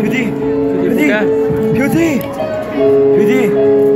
Beauty! Beauty! Beauty! Beauty!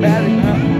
bad enough.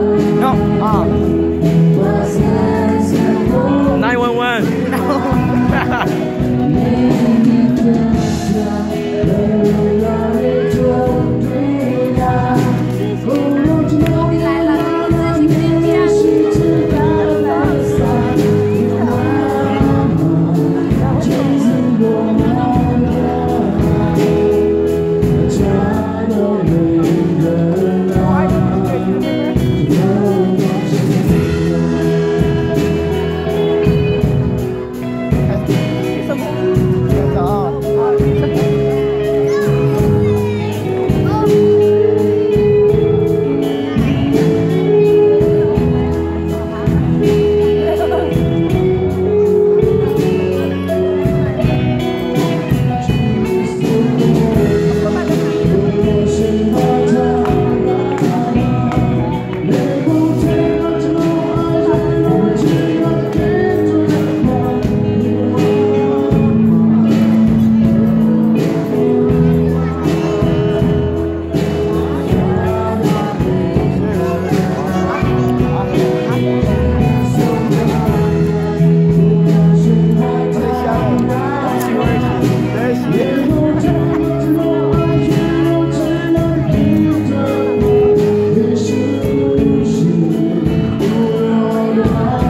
감사합니다.